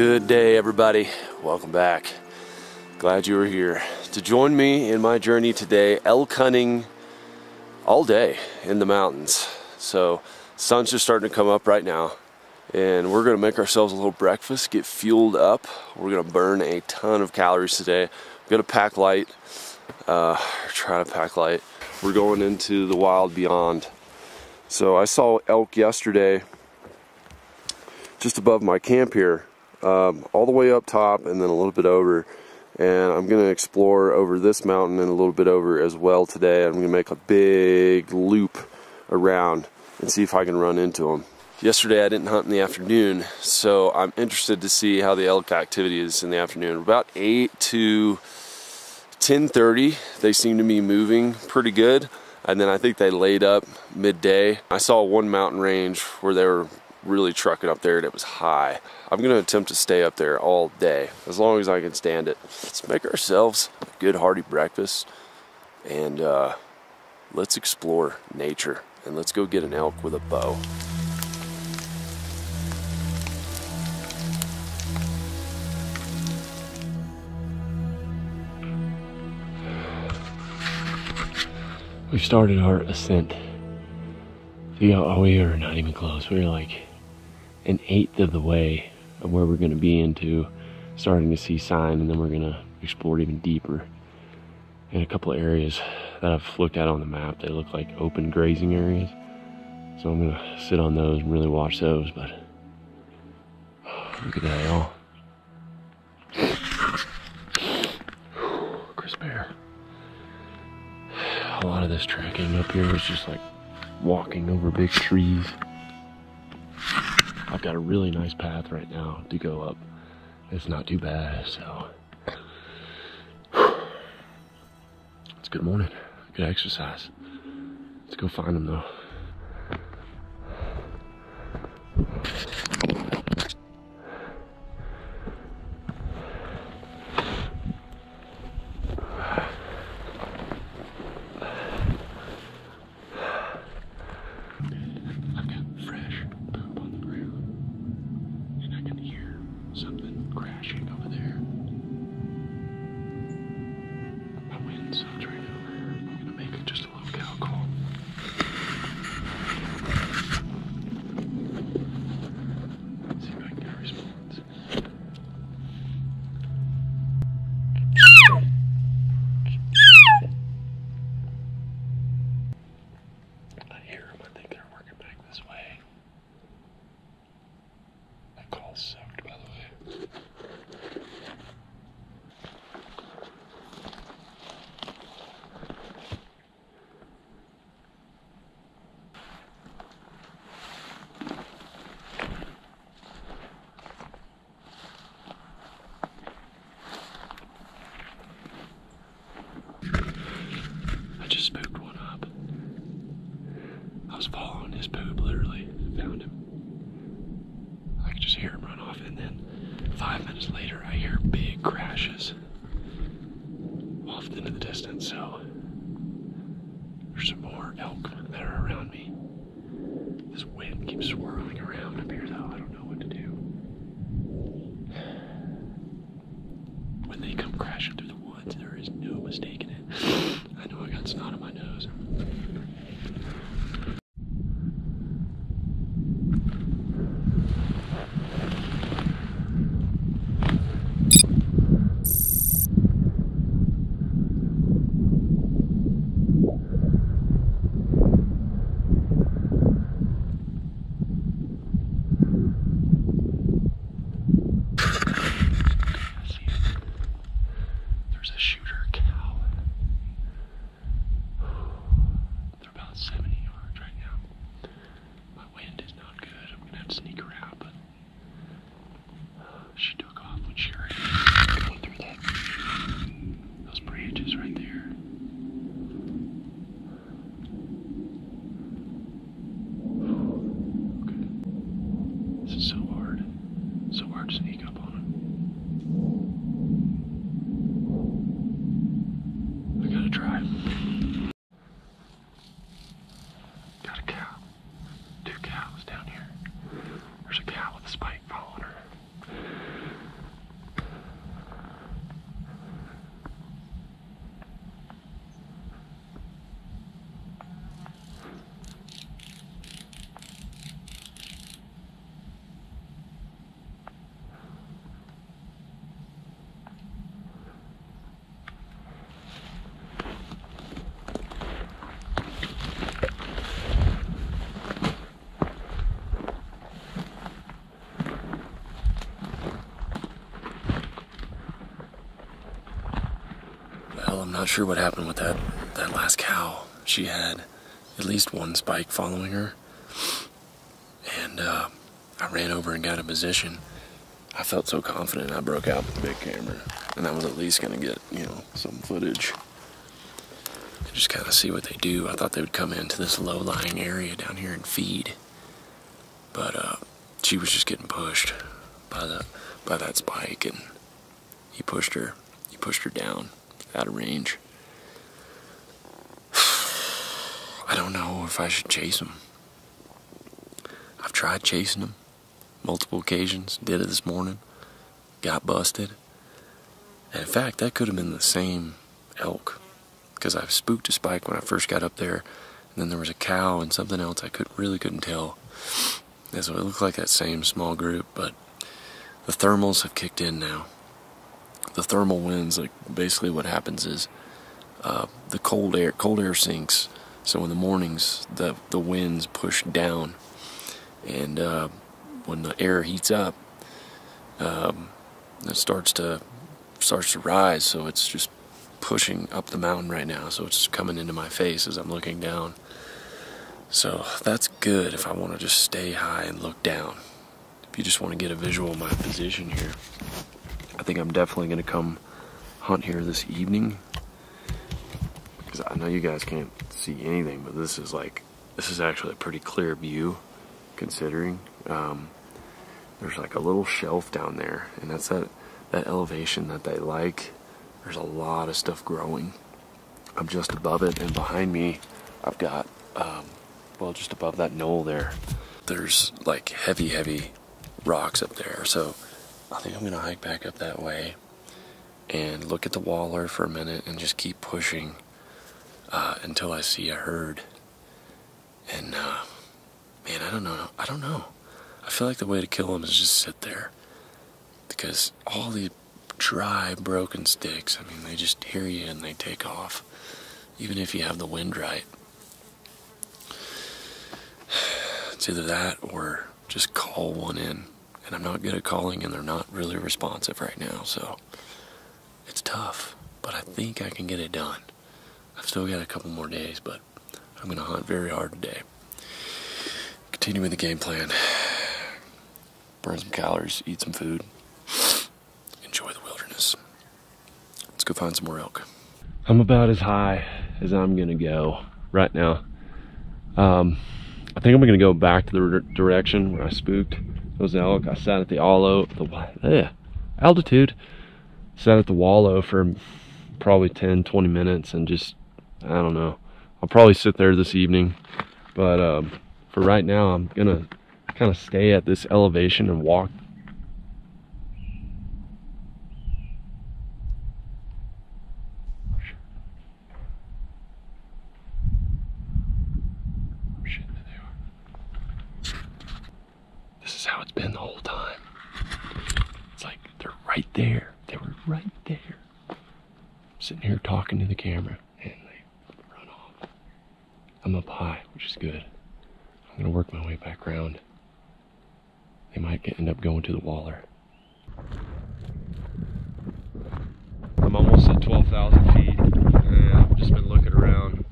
Good day, everybody. Welcome back. Glad you were here to join me in my journey today, elk hunting all day in the mountains. So, sun's just starting to come up right now, and we're gonna make ourselves a little breakfast, get fueled up. We're gonna burn a ton of calories today. We're gonna pack light, uh, try to pack light. We're going into the wild beyond. So, I saw elk yesterday just above my camp here um, all the way up top and then a little bit over. And I'm going to explore over this mountain and a little bit over as well today. I'm going to make a big loop around and see if I can run into them. Yesterday I didn't hunt in the afternoon, so I'm interested to see how the elk activity is in the afternoon. About 8 to 10:30, they seem to be moving pretty good. And then I think they laid up midday. I saw one mountain range where they were really trucking up there and it was high. I'm to attempt to stay up there all day as long as I can stand it. Let's make ourselves a good hearty breakfast and uh, let's explore nature and let's go get an elk with a bow. We started our ascent. See, oh, we are not even close. We are like an eighth of the way of where we're going to be into starting to see sign, and then we're going to explore even deeper in a couple of areas that I've looked at on the map. They look like open grazing areas. So I'm going to sit on those and really watch those. But look at that, y'all. Crisp air. A lot of this trekking up here is just like walking over big trees. I've got a really nice path right now to go up. It's not too bad, so. It's good morning, good exercise. Let's go find them though. Just hear him run off, and then five minutes later, I hear big crashes off into the distance. So there's some more elk that are around me. This wind keeps swirling around up here, though. I don't know what to do. When they come crashing through the woods, there is no mistaking it. I know I got snot on my nose. I see it. There's a shooter cow. They're about 70 yards right now. My wind is not good. I'm gonna have to sneak around, but she took off when she heard me going through that those branches right there. Okay. This is so hard. So hard to sneak up on him. I gotta try. Got a cow. Two cows down here. There's a cow with a spike following her. Sure what happened with that, that last cow. She had at least one spike following her. And uh, I ran over and got a position. I felt so confident I broke out the big camera. And I was at least going to get, you know, some footage. And just kind of see what they do. I thought they would come into this low-lying area down here and feed. But uh, she was just getting pushed by the by that spike and he pushed her he pushed her down out of range. I don't know if I should chase him. I've tried chasing him multiple occasions, did it this morning, got busted. And in fact, that could have been the same elk because I spooked a spike when I first got up there, and then there was a cow and something else I could really couldn't tell. And so it looked like that same small group, but the thermals have kicked in now. The thermal winds, like basically what happens is uh, the cold air cold air sinks. So in the mornings, the the winds push down, and uh, when the air heats up, um, it starts to starts to rise. So it's just pushing up the mountain right now. So it's coming into my face as I'm looking down. So that's good if I want to just stay high and look down. If you just want to get a visual of my position here, I think I'm definitely going to come hunt here this evening. Because I know you guys can't see anything, but this is like, this is actually a pretty clear view considering. Um, there's like a little shelf down there, and that's that, that elevation that they like. There's a lot of stuff growing. I'm just above it, and behind me, I've got um, well, just above that knoll there, there's like heavy, heavy rocks up there. So I think I'm going to hike back up that way and look at the waller for a minute and just keep pushing uh, until I see a herd. And uh, man, I don't know. I don't know. I feel like the way to kill them is just sit there because all these dry, broken sticks. I mean, they just hear you and they take off, even if you have the wind right. It's either that or just call one in. And I'm not good at calling, and they're not really responsive right now, so it's tough. But I think I can get it done. I've still got a couple more days, but I'm going to hunt very hard today. Continue with the game plan. Burn some calories, eat some food, enjoy the wilderness. Let's go find some more elk. I'm about as high as I'm going to go right now. Um, I think I'm gonna go back to the direction where I spooked those elk. I sat at the wallow, the altitude, sat at the wallow for probably 10, 20 minutes and just, I don't know. I'll probably sit there this evening, but um, for right now, I'm gonna kind of stay at this elevation and walk been the whole time. It's like they're right there. They were right there. I'm sitting here talking to the camera and they run off. I'm up high, which is good. I'm gonna work my way back around. They might get, end up going to the waller. I'm almost at 12,000 feet and I've just been looking around.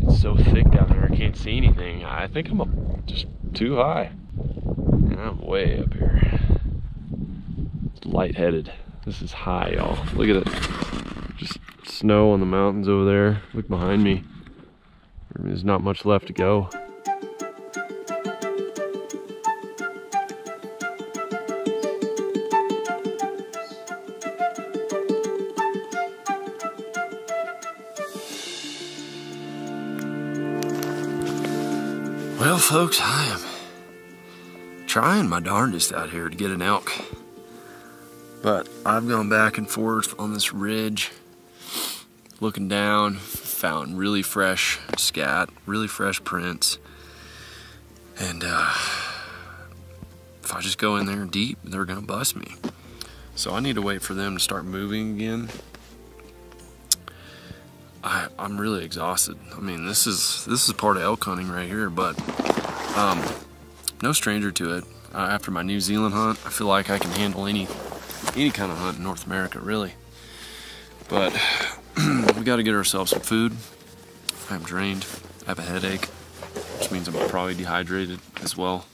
It's so thick down there, I can't see anything. I think I'm up just too high. I'm way up here. It's lightheaded. This is high, y'all. Look at it. Just snow on the mountains over there. Look behind me. There's not much left to go. Folks, I am trying my darndest out here to get an elk. But I've gone back and forth on this ridge, looking down, found really fresh scat, really fresh prints. And uh, if I just go in there deep, they're gonna bust me. So I need to wait for them to start moving again. I, I'm really exhausted. I mean, this is this is part of elk hunting right here, but um, no stranger to it. Uh, after my New Zealand hunt, I feel like I can handle any any kind of hunt in North America, really. But we've got to get ourselves some food. I'm drained. I have a headache, which means I'm probably dehydrated as well.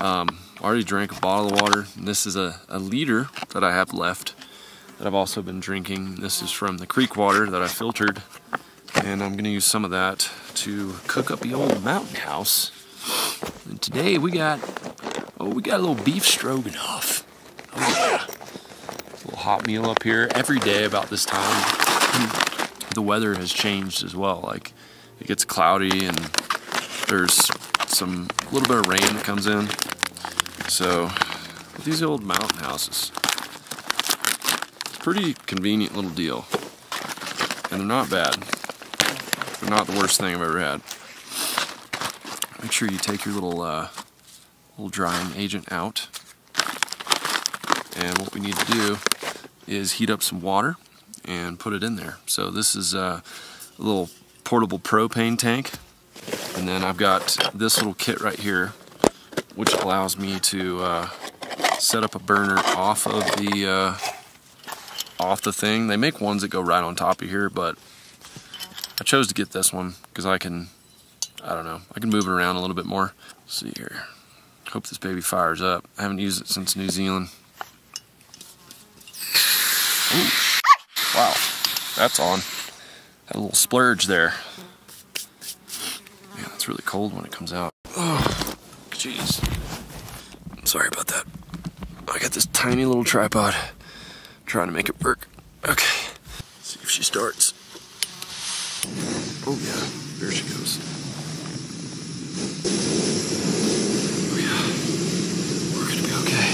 Um, I already drank a bottle of water. This is a, a liter that I have left that I've also been drinking. This is from the creek water that I filtered. And I'm gonna use some of that to cook up the old mountain house. And today we got, oh, we got a little beef stroganoff. Oh yeah. A little hot meal up here every day about this time. The weather has changed as well. Like it gets cloudy and there's some a little bit of rain that comes in. So these old mountain houses, it's pretty convenient little deal. And they're not bad. They're not the worst thing I've ever had. Make sure you take your little uh, little drying agent out. And what we need to do is heat up some water and put it in there. So this is uh, a little portable propane tank. And then I've got this little kit right here, which allows me to uh, set up a burner off of the uh, off the thing. They make ones that go right on top of here, but I chose to get this one because I can, I don't know, I can move it around a little bit more. Let's see here. Hope this baby fires up. I haven't used it since New Zealand. Ooh. Wow, that's on. Had a little splurge there. Man, it's really cold when it comes out. Oh, jeez. Sorry about that. I got this tiny little tripod. Trying to make it work. Okay. Let's see if she starts. Oh yeah, there she goes. Oh yeah, we're gonna be okay.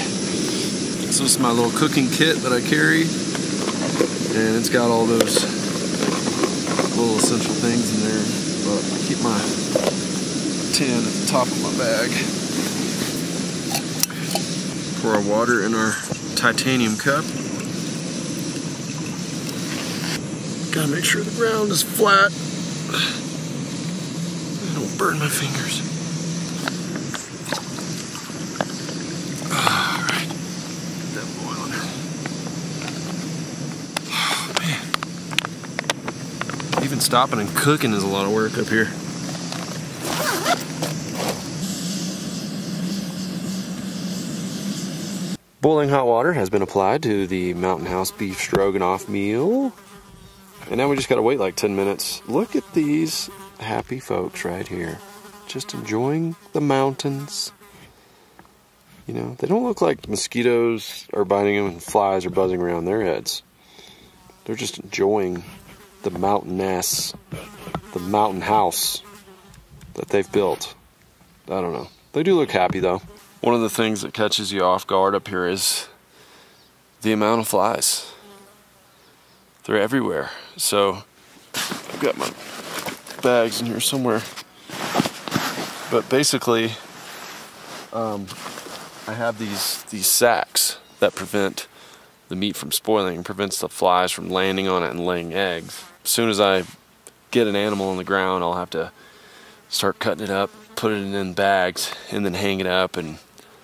So this is my little cooking kit that I carry, and it's got all those little essential things in there. But I keep my tin at the top of my bag. Pour our water in our titanium cup. Gotta make sure the ground is flat. I don't burn my fingers. Alright. Get that boiling. Oh, man. Even stopping and cooking is a lot of work up here. Boiling hot water has been applied to the Mountain House beef stroganoff meal. And now we just gotta wait like 10 minutes. Look at these happy folks right here. Just enjoying the mountains. You know, they don't look like mosquitoes are biting them and flies are buzzing around their heads. They're just enjoying the mountainess, the mountain house that they've built. I don't know. They do look happy though. One of the things that catches you off guard up here is the amount of flies. They're everywhere. So I've got my bags in here somewhere. But basically, um, I have these these sacks that prevent the meat from spoiling, prevents the flies from landing on it and laying eggs. As soon as I get an animal on the ground, I'll have to start cutting it up, put it in bags, and then hang it up and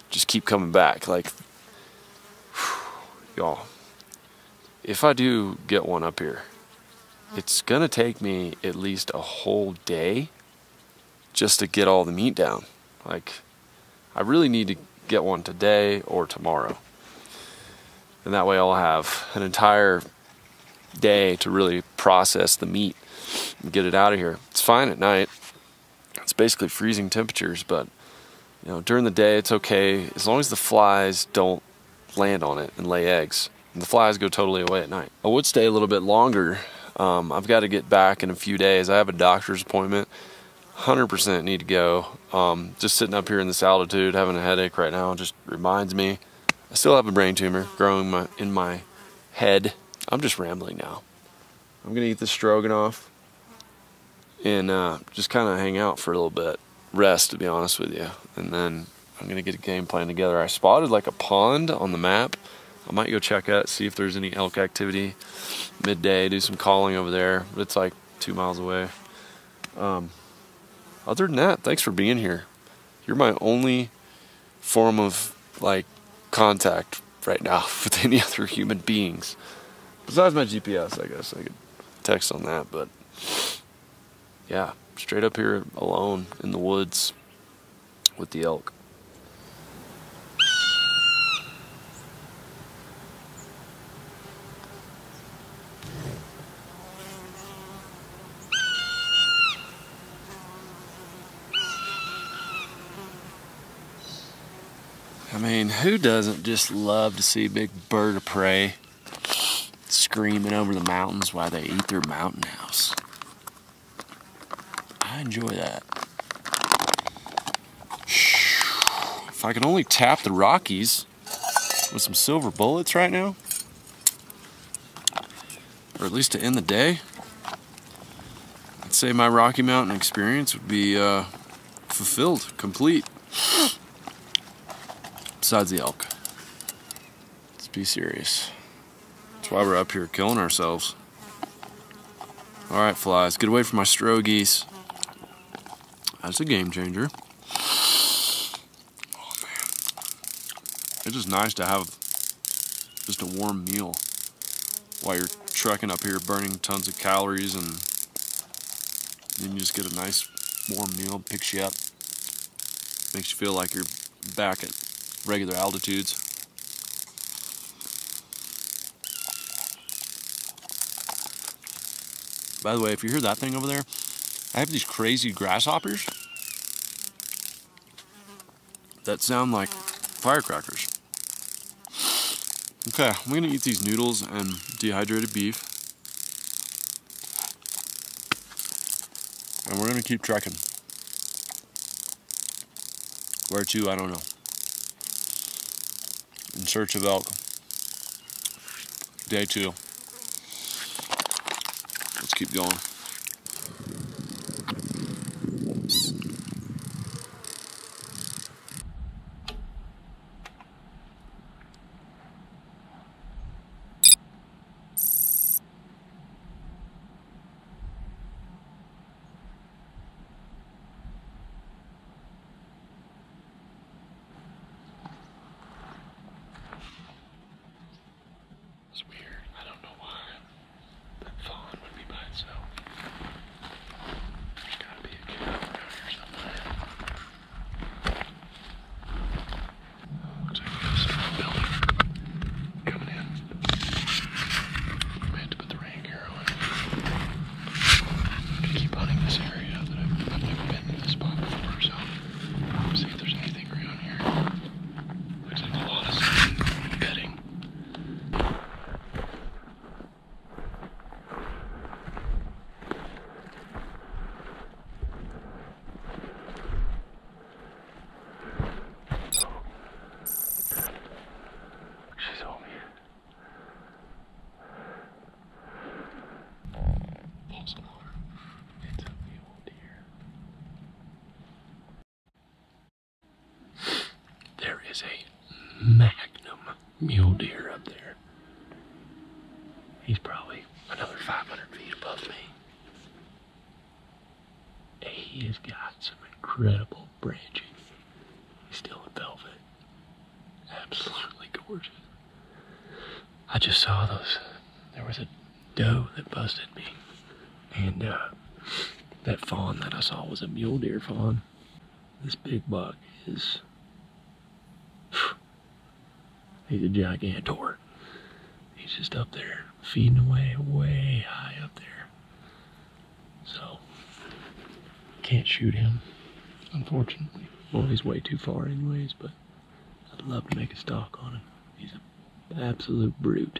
just keep coming back. Like, y'all, if I do get one up here, it's gonna take me at least a whole day just to get all the meat down. Like, I really need to get one today or tomorrow. And that way I'll have an entire day to really process the meat and get it out of here. It's fine at night. It's basically freezing temperatures, but you know, during the day it's okay as long as the flies don't land on it and lay eggs. And the flies go totally away at night. I would stay a little bit longer. Um, I've got to get back in a few days. I have a doctor's appointment. 100% need to go. Um, just sitting up here in this altitude, having a headache right now, just reminds me. I still have a brain tumor growing my, in my head. I'm just rambling now. I'm gonna eat the stroganoff and uh, just kind of hang out for a little bit, rest to be honest with you, and then I'm gonna get a game plan together. I spotted like a pond on the map. I might go check it, see if there's any elk activity midday, do some calling over there. It's like two miles away. Um, other than that, thanks for being here. You're my only form of like contact right now with any other human beings. Besides my GPS, I guess I could text on that, but yeah, straight up here alone in the woods with the elk. I mean, who doesn't just love to see a big bird of prey screaming over the mountains while they eat their mountain house? I enjoy that. If I could only tap the Rockies with some silver bullets right now, or at least to end the day, I'd say my Rocky Mountain experience would be uh, fulfilled, complete. Besides the elk. Let's be serious. Why we're up here killing ourselves. Alright, flies, get away from my strogies. That's a game changer. Oh man. It's just nice to have just a warm meal while you're trekking up here burning tons of calories and then you just get a nice warm meal, picks you up, makes you feel like you're back at regular altitudes. By the way, if you hear that thing over there, I have these crazy grasshoppers that sound like firecrackers. Okay, I'm gonna eat these noodles and dehydrated beef. And we're gonna keep trekking. Where to, I don't know. In search of elk. Day two. Keep going. It's weird. I don't know why. That fawn would be by itself. There's gotta be a kid around here somewhere. Looks like we got a small building coming in. We had to put the rain gear on. I'm gonna keep hunting this area that I've, I've never been in this spot before, so see if there's anything around here. Looks like a lot of sun bedding. She's on me. False alarm. It's a mule deer. There is a magnum mule deer up there. He's probably another 500 feet above me. He has got some incredible branching. He's still in velvet. Absolutely gorgeous. I just saw those. There was a doe that busted me. And uh, that fawn that I saw was a mule deer fawn. This big buck is. He's a gigantor. He's just up there feeding away, way high up there. So, can't shoot him, unfortunately. Well, he's way too far, anyways, but I'd love to make a stalk on him. He's an absolute brute.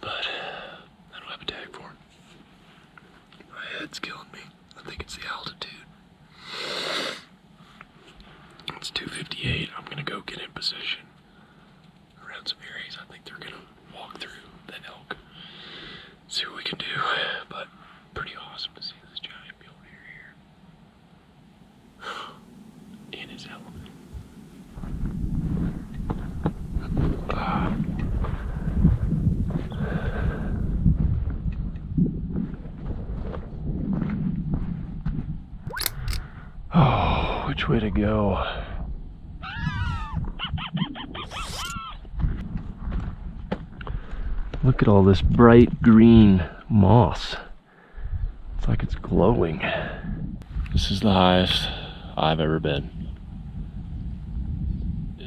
But I don't have a tag for him. My head's killing me. I think it's the altitude. It's 258. I'm gonna go get in position go. Look at all this bright green moss. It's like it's glowing. This is the highest I've ever been.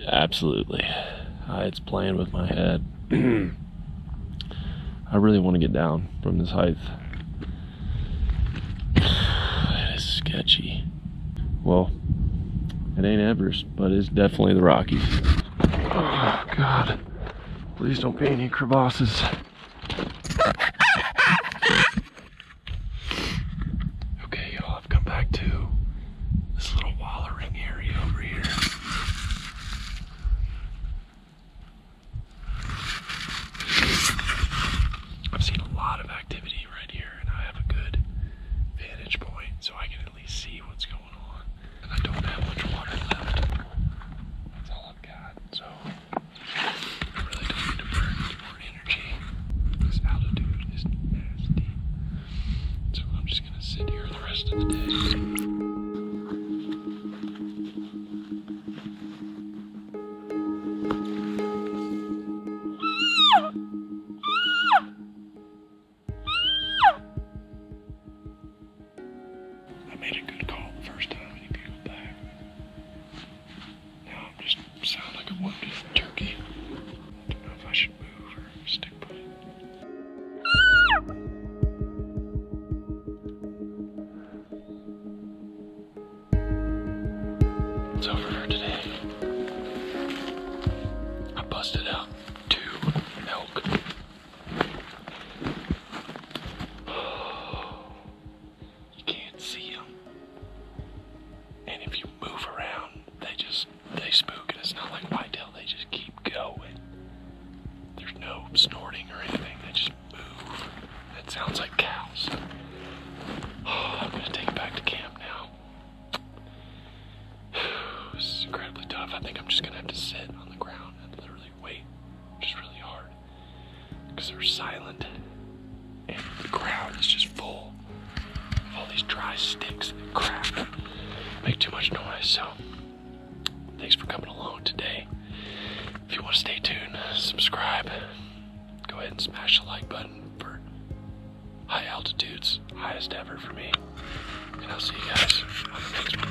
Absolutely. It's playing with my head. I really want to get down from this height. It is sketchy. Well, it ain't Everest, but it's definitely the Rockies. Oh, God. Please don't be any crevasses. smash the like button for high altitudes, highest ever for me. And I'll see you guys on the next one.